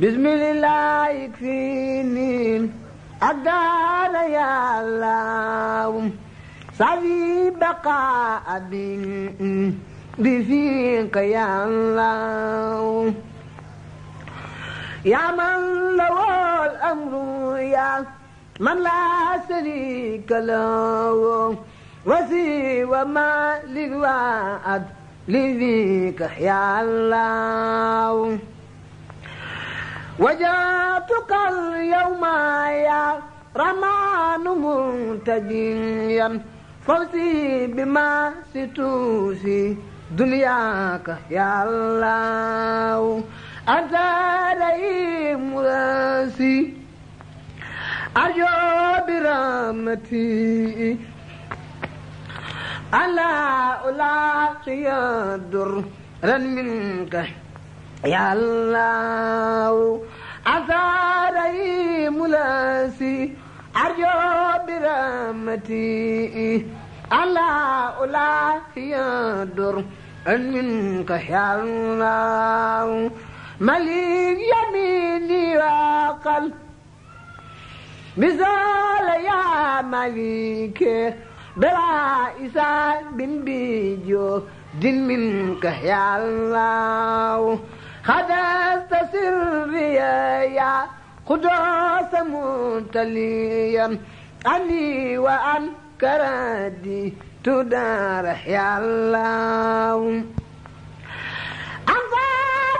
بسم الله يكفيني أقدار يا الله سعي بقاء بفيك يا الله يا من له الأمر يا من لا شريك له وسوى ما للوعد لذيك يا الله وجاتك اليوم يا رمان منتجيا فوزي بما ستوسي دنياك يا الله أنت رئيم راسي أرجو برحمتي ألا ألاقي درا منك يا الله ألا ألاقي درا منك يا مليك يميني مثال يا مليك بلا إسان بن بيجو. دين منك يا الله. خدست سري يا قدوس متليا. عني وعن كردي تدار يا الله أنت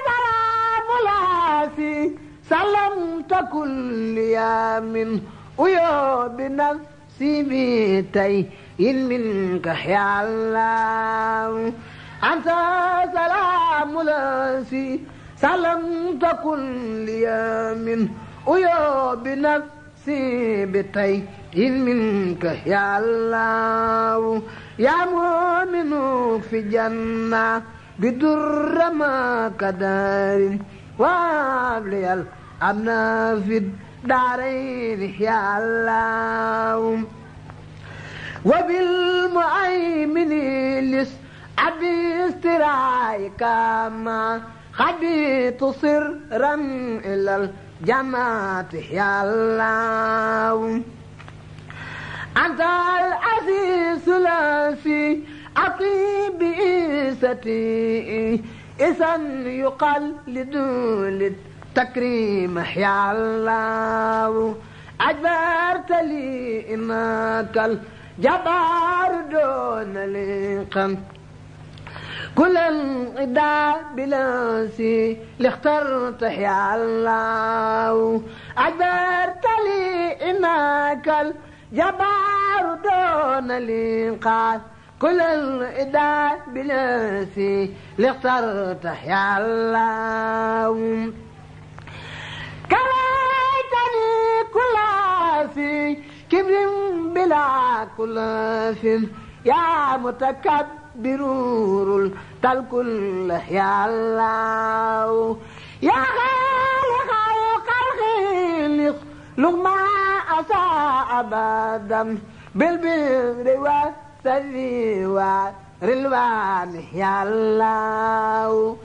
سلام لاسي سلمت كل يوم ويا بنفسي بيتي إن منك يا الله أنت سلام لاسي سلمت كل يوم ويا بنفسي بيتي إن منك يا الله. يا مؤمن في جنة بدر ما كدار. وابلي الأمن في الدارين يا الله. وبالمؤمن لس أبي استرايك ما خبيت سرا إلى الجماعة يا الله. أنت العزيز الذي أطيب إيستي إذا يقال لدول التكريم يا الله. أجبرت لي إنك الجبار دون لقم. كل انقضاء بلاسي اللي اخترت يا الله. أجبرت لي إنك الجبار دون الإنقاذ. كل الإداء بلاسي اللي اخترت يا الله. كرهتني كل في كبر بلا كل يا متكبر تلك يا الله. يا خالق الخلق لغما أساء أبدا بالبر والسر والرلوان يا الله.